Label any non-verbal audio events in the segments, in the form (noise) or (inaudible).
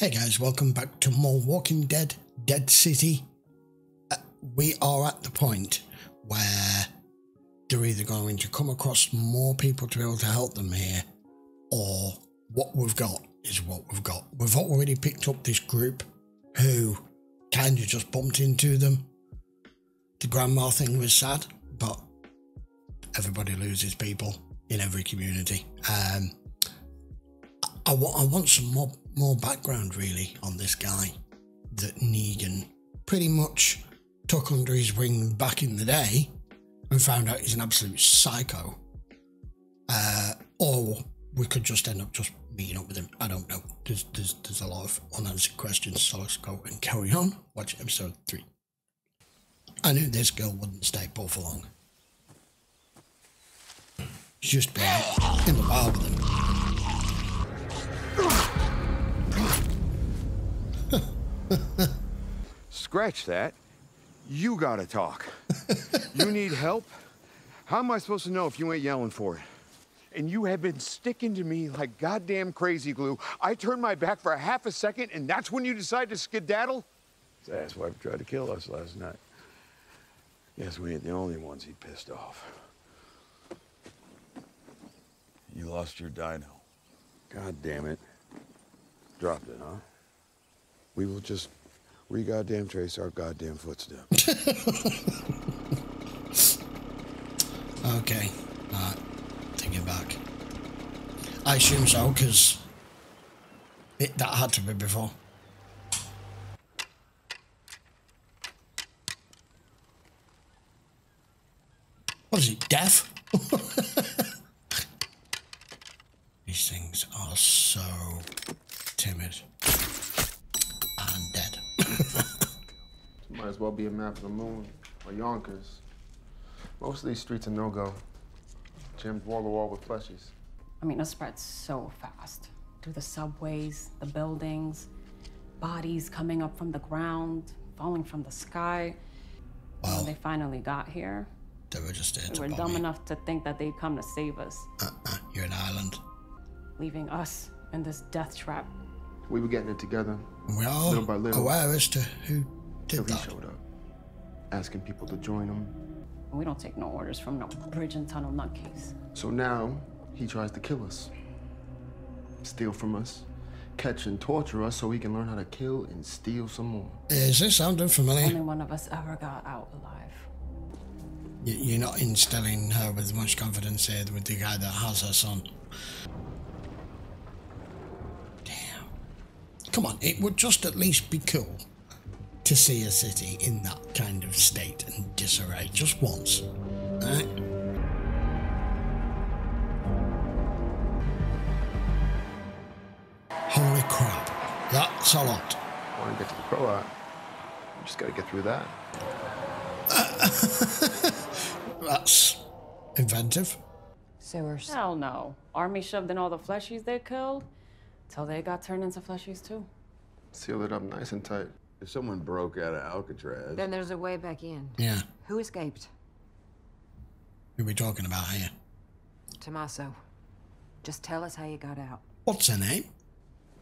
Hey guys, welcome back to more Walking Dead Dead City. Uh, we are at the point where they're either going to come across more people to be able to help them here, or what we've got is what we've got. We've already picked up this group who kind of just bumped into them. The grandma thing was sad, but everybody loses people in every community. Um, I, I, wa- I want some more more background really on this guy that Negan pretty much took under his wing back in the day and found out he's an absolute psycho. Uh, or we could just end up just meeting up with him. I don't know. There's there's there's a lot of unanswered questions, so let's go and carry on. Watch episode three. I knew this girl wouldn't stay poor for long. She's just been in the wild with him. (laughs) Scratch that. You gotta talk. (laughs) you need help? How am I supposed to know if you ain't yelling for it? And you have been sticking to me like goddamn crazy glue. I turned my back for a half a second, and that's when you decide to skedaddle? His ass wife tried to kill us last night. Guess we ain't the only ones he pissed off. You lost your dino. God damn it. Dropped it, huh? We will just re-goddamn trace our goddamn footsteps. (laughs) Okay, alright, take it back. I assume so, because that had to be before. What is it, deaf? (laughs) These things are so timid and dead. Might as well be a map of the moon or Yonkers. Most of these streets are no-go. Jammed wall to wall with fleshies. I mean, it spreads so fast through the subways, the buildings, bodies coming up from the ground, falling from the sky. Wow. When they finally got here, They were just there they to were dumb you. enough to think that they'd come to save us, Uh-uh, you're an island. leaving us in this death trap. We were getting it together. We are Little by little. aware as to who did till he showed up. Asking people to join him. We don't take no orders from no bridge and tunnel nutcase. So now, he tries to kill us. Steal from us. Catch and torture us so he can learn how to kill and steal some more. Is this sounding familiar? Only one of us ever got out alive. You're not instilling her with much confidence here with the guy that has her son. Damn. Come on, it would just at least be cool to see a city in that kind of state and disarray just once. Right? Holy crap. That's a lot. I want to get to the pro art. Just gotta get through that. (laughs) That's inventive. Sewers. Hell no. Army shoved in all the fleshies they killed till they got turned into fleshies too. Seal it up nice and tight. If someone broke out of Alcatraz, Then there's a way back in. Yeah. Who escaped? Who are we talking about here? Tommaso. Just tell us how you got out. What's her name?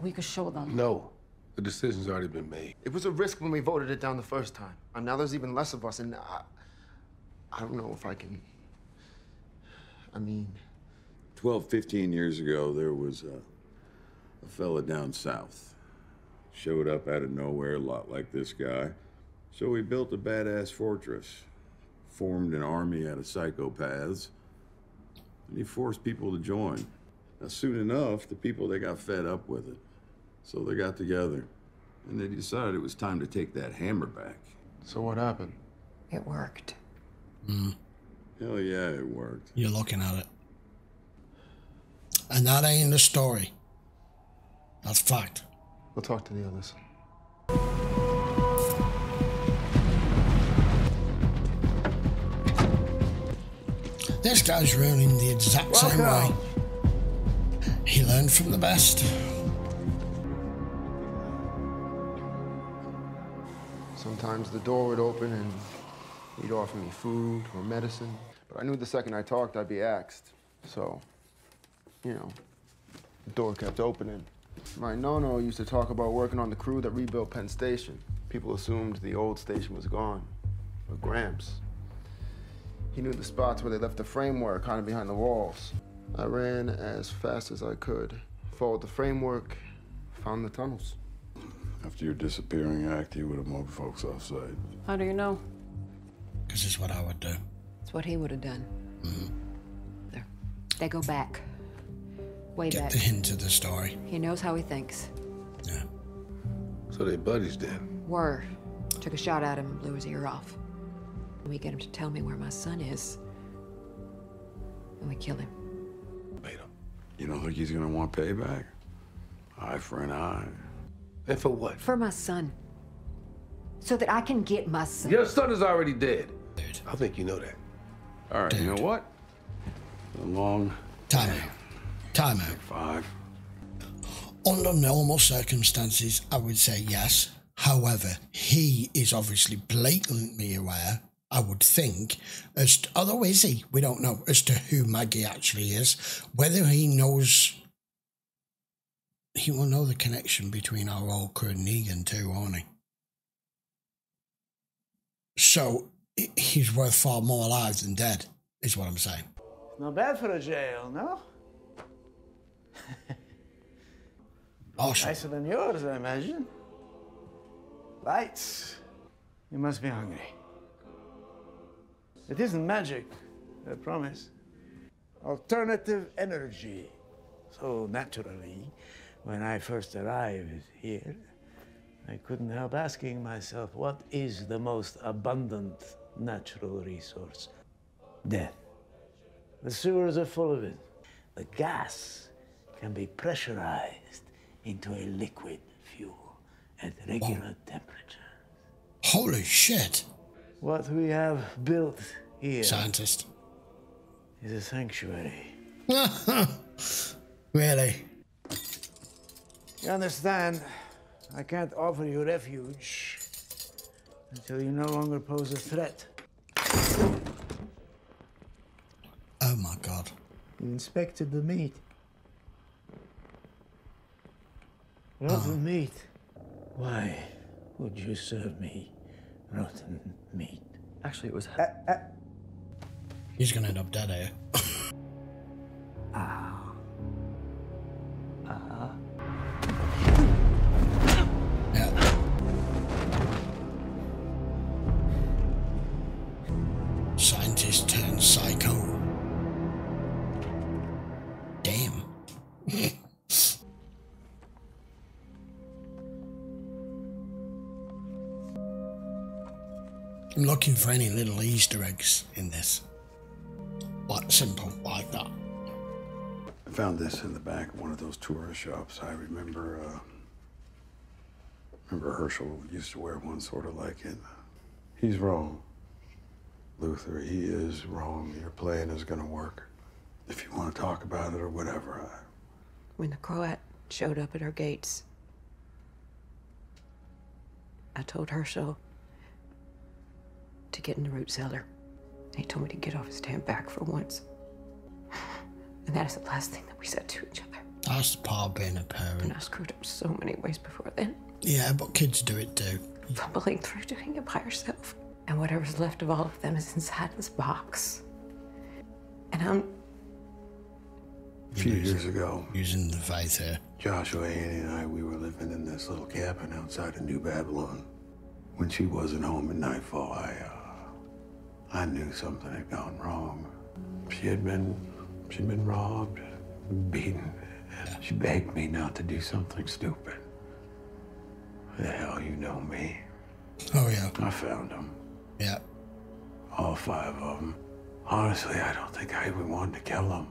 We could show them. No. The decision's already been made. It was a risk when we voted it down the first time. And now there's even less of us, and I, I don't know if I can. I mean, 12, 15 years ago, there was a, a fella down south. Showed up out of nowhere, a lot like this guy. So we built a badass fortress, formed an army out of psychopaths, and he forced people to join. Now, soon enough, the people they got fed up with it. So they got together, and they decided it was time to take that hammer back. so what happened? It worked. Mm. Hell yeah, it worked. You're looking at it. And that ain't the story. That's fact. We'll talk to the others. This guy's ruining the exact same way. He learned from the best. Sometimes the door would open and he'd offer me food or medicine. But I knew the second I talked, I'd be axed. So, you know, the door kept opening. My nonno used to talk about working on the crew that rebuilt Penn Station. People assumed the old station was gone. But Gramps, he knew the spots where they left the framework kind of behind the walls. I ran as fast as I could, followed the framework, found the tunnels. After your disappearing act, you would have moved folks offsite. How do you know? Because it's what I would do. It's what he would have done. Mm-hmm. There. They go back. Way Get back. the hint of the story. He knows how he thinks. Yeah. So they buddies then. Were. Took a shot at him and blew his ear off. We get him to tell me where my son is. And we kill him. Beta. You don't think he's gonna want payback? Eye for an eye. And for what? For my son. So that I can get my son. Your son is already dead. Dude. I think you know that. All right, you know what? A long Time out. Time out. five. Under normal circumstances, I would say yes. However, he is obviously blatantly aware, I would think, as to, although is he? We don't know as to who Maggie actually is. Whether he knows, he will know the connection between our old crew and Negan too, won't he? So he's worth far more alive than dead, is what I'm saying. Not bad for a jail, no? (laughs) Awesome. Nicer than yours, I imagine. Lights. You must be hungry. It isn't magic, I promise. Alternative energy. So naturally, when I first arrived here, I couldn't help asking myself what is the most abundant natural resource? Death. The sewers are full of it. The gas can be pressurized into a liquid fuel at regular temperatures. Holy shit. What we have built here. Scientist. Is a sanctuary. (laughs) really? You understand? I can't offer you refuge until you no longer pose a threat. Oh my god. You inspected the meat. Rotten ah. meat. Why would you serve me rotten meat? Actually, it was. Uh, uh. He's gonna end up dead here. Yeah. I'm looking for any little Easter eggs in this. Like simple, like that. I found this in the back of one of those tourist shops. I remember, uh, remember Hershel used to wear one sort of like it. He's wrong. Luther, he is wrong. Your plan is gonna work. If you want to talk about it or whatever, I, When the Croat showed up at our gates, I told Hershel to get in the root cellar. And He told me to get off his damn back for once. And that is the last thing that we said to each other. That's the part of being a And parent. I screwed up so many ways before then. Yeah, but kids do it too. Fumbling through doing it by herself. And whatever's left of all of them is inside this box. And I'm a few years ago, Using the faith here. Joshua, Annie, and I, we were living in this little cabin outside of New Babylon. When she wasn't home at nightfall, I, uh, I knew something had gone wrong. She had been, she'd been robbed, beaten. and She begged me not to do something stupid. The hell, you know me. Oh yeah. I found them, Yeah. all five of them. Honestly, I don't think I even wanted to kill them.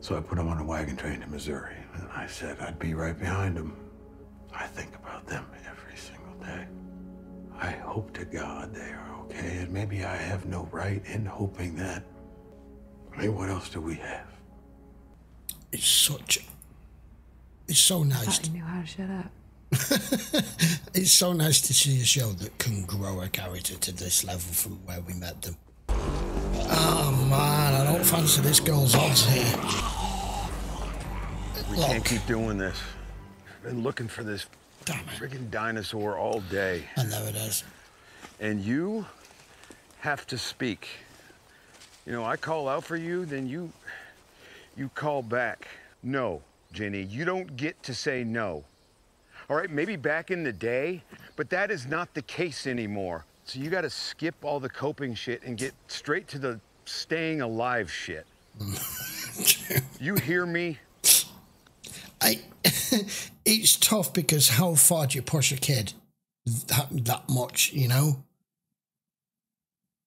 So I put them on a wagon train to Missouri, and I said I'd be right behind them. I think about them every single day. I hope to God they are okay, and maybe I have no right in hoping that. I mean, what else do we have? It's such. It's so nice. thought you knew how to shut up. (laughs) It's so nice to see a show that can grow a character to this level from where we met them. Oh man, I don't fancy this girl's odds here. We Look. can't keep doing this. I've Been looking for this Damn it. friggin' dinosaur all day. And there it is. And you have to speak. You know, I call out for you, then you you call back. No, Ginny, you don't get to say no. All right, maybe back in the day, but that is not the case anymore. So you got to skip all the coping shit and get straight to the staying alive shit. (laughs) you hear me? I, (laughs) it's tough because how far do you push a kid that, that much, you know?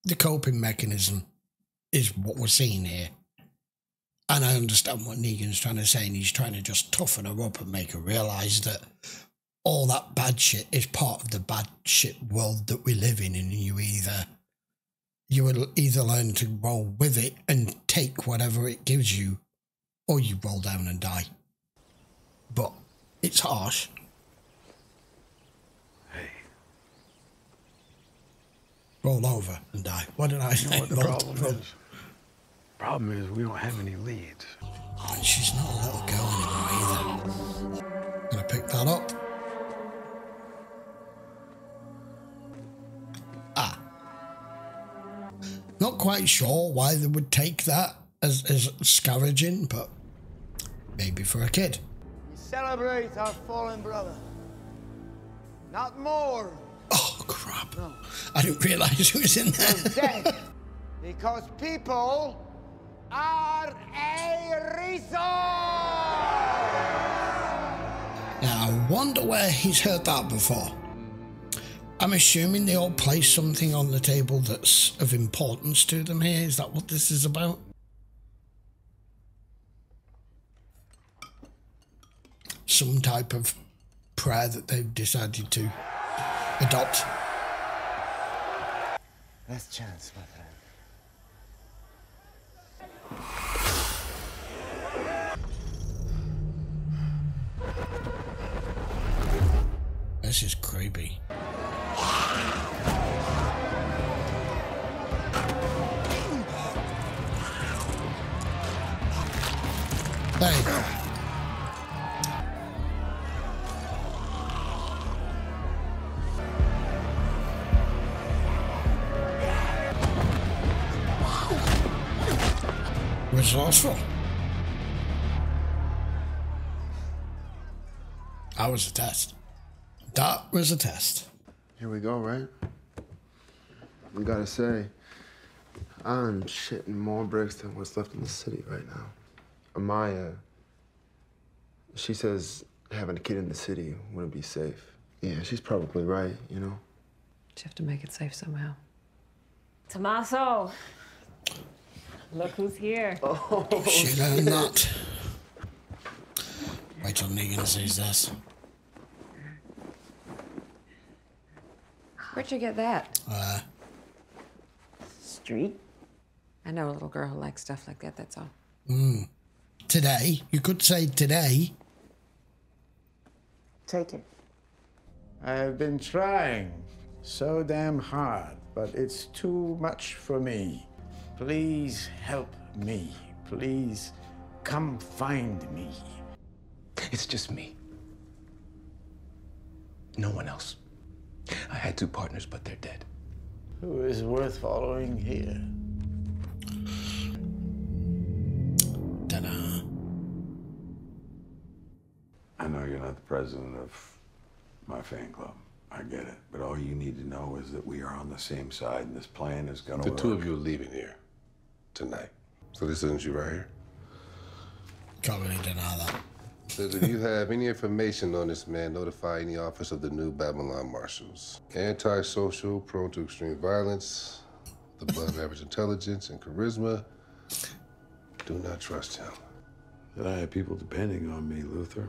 The coping mechanism is what we're seeing here. And I understand what Negan's trying to say, and he's trying to just toughen her up and make her realise that all that bad shit is part of the bad shit world that we live in, and you either you will either learn to roll with it and take whatever it gives you, or you roll down and die but it's harsh. Hey, Roll over and die. What did I say? what the problem roll- is? Problem is we don't have any leads. Oh, and she's not a little girl anymore either. Gonna pick that up. Ah. Not quite sure why they would take that as, as scavenging, but maybe for a kid. Celebrate our fallen brother. Not more Oh, crap. I didn't realise it was in there. because people are a resource. Now, I wonder where he's heard that before. I'm assuming they all place something on the table that's of importance to them here. Is that what this is about? Some type of prayer that they've decided to adopt. Last chance, my friend. This is creepy. Hey. Resourceful. That was a test. That was a test. Here we go, right? I gotta say, I'm shitting more bricks than what's left in the city right now. Amaia, she says having a kid in the city wouldn't be safe. Yeah, she's probably right, you know? You have to make it safe somehow. Tommaso, look who's here. She learned that. Wait till Negan sees this. Where'd you get that? Uh, Street. I know a little girl who likes stuff like that, that's all. today, you could say today. Take it. I have been trying so damn hard, but it's too much for me. Please help me. Please come find me. It's just me. No one else. I had two partners, but they're dead. Who is worth following here? Ta-da. I know you're not the president of my fan club. I get it. But all you need to know is that we are on the same side and this plan is gonna work. The work. two of you are leaving here tonight. So this isn't you right here? Can't really deny that. Says if you have any information on this man, notify any office of the new Babylon Marshals. Antisocial, prone to extreme violence, above average intelligence and charisma. Do not trust him. That I have people depending on me, Luther.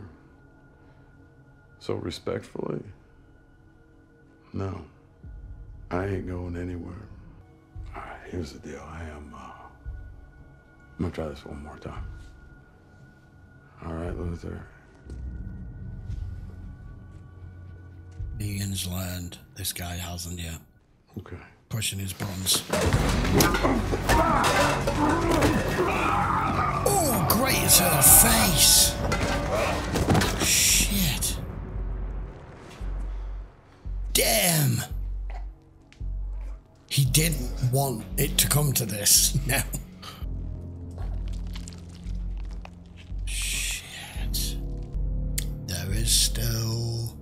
So respectfully, no, I ain't going anywhere. All right, here's the deal. I am. Uh, I'm gonna try this one more time. All right, Luther. Negan's learned this guy hasn't yet. Okay. Pushing his buttons. Oh, great, it's her face! Shit. Damn! He didn't want it to come to this. (laughs) No. Is still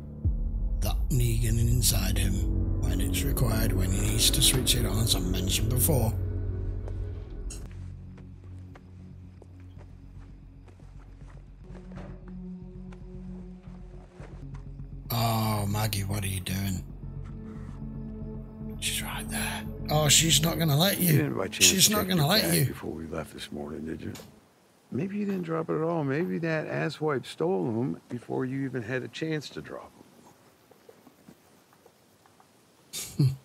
that Negan inside him when it's required, when he needs to switch it on, as I mentioned before. Oh, Maggie, what are you doing? She's right there. Oh, she's not going to let you. You didn't by chance she's not going to let you. before we left this morning, did you? Maybe you didn't drop it at all. Maybe that asswipe stole them before you even had a chance to drop them.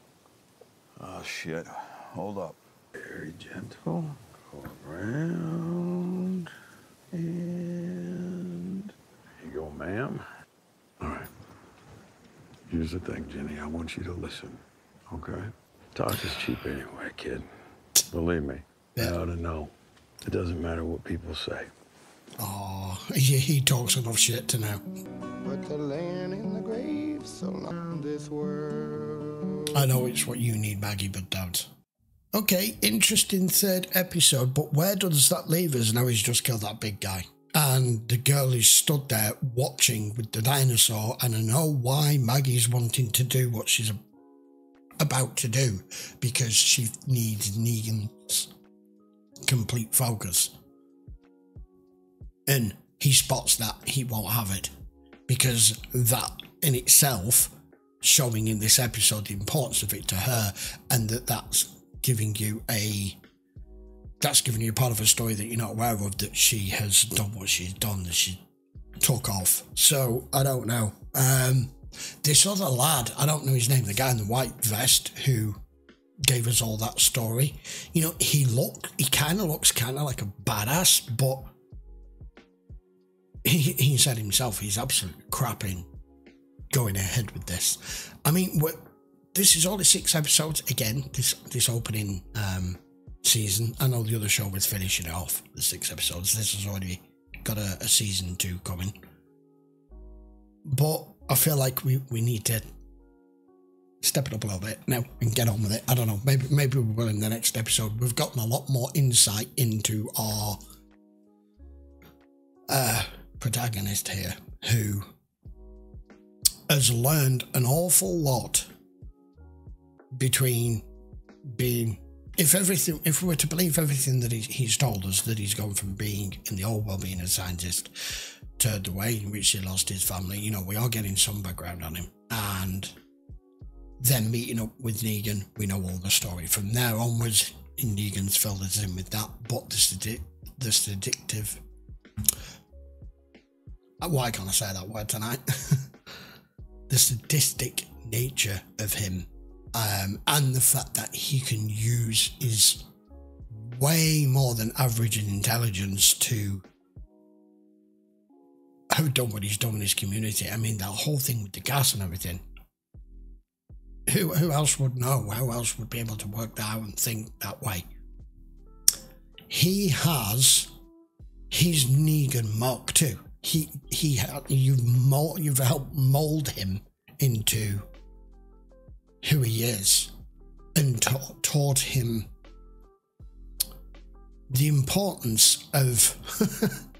Oh, (laughs) ah, shit. Hold up. Very gentle. Go around. And. Here you go, ma'am. All right. Here's the thing, Ginny. I want you to listen. Okay? Talk is cheap anyway, kid. Believe me. I ought to know. It doesn't matter what people say. Oh, (laughs) yeah, he talks enough shit to know. But the land in the grave so long this world. I know it's what you need, Maggie, but don't. Okay, interesting third episode, but where does that leave us? Now he's just killed that big guy. And the girl is stood there watching with the dinosaur, and I know why Maggie's wanting to do what she's about to do because she needs Negan's complete focus. And he spots that he won't have it because that in itself showing in this episode the importance of it to her and that that's giving you a that's giving you a part of a story that you're not aware of that she has done what she's done that she took off so i don't know um this other lad i don't know his name the guy in the white vest who gave us all that story you know he look he kind of looks kind of like a badass but he, he said himself he's absolutely crapping going ahead with this. I mean, what this is only six episodes again. This this opening um, season. I know the other show was finishing off the six episodes. This has already got a, a season two coming. But I feel like we, we need to step it up a little bit now and get on with it. I don't know. Maybe maybe we will in the next episode. We've gotten a lot more insight into our uh, protagonist here, who has learned an awful lot between being if everything if we were to believe everything that he's, he's told us that he's gone from being in the old world being a scientist to the way in which he lost his family you know we are getting some background on him and then meeting up with Negan we know all the story from there onwards Negan's filled us in with that but the, sadi- the addictive why can't I say that word tonight (laughs) the sadistic nature of him um, and the fact that he can use his way more than average in intelligence to have done what he's done in his community. I mean, that whole thing with the gas and everything. Who, who else would know? Who else would be able to work that out and think that way? He has his Negan Mark too. He he you've mold, you've helped mold him into who he is and ta- taught him the importance of (laughs)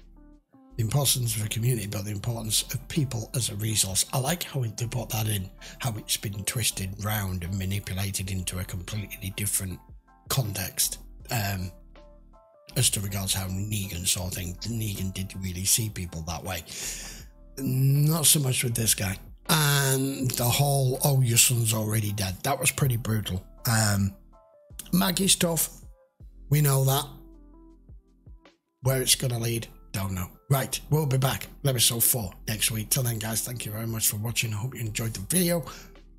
importance of a community, but the importance of people as a resource. I like how they put that in, how it's been twisted round and manipulated into a completely different context. Um, as to regards how Negan saw things, Negan did really see people that way. Not so much with this guy. And the whole, oh, your son's already dead. That was pretty brutal. Um, Maggie's tough. We know that. Where it's going to lead, don't know. Right, we'll be back. Episode 4 next week. Till then, guys, thank you very much for watching. I hope you enjoyed the video.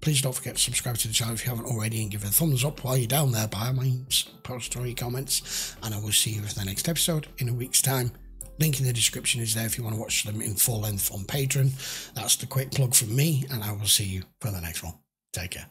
Please don't forget to subscribe to the channel if you haven't already and give it a thumbs up while you're down there by means. Post or comments. And I will see you for the next episode in a week's time. Link in the description is there if you want to watch them in full length on Patreon. That's the quick plug from me, and I will see you for the next one. Take care.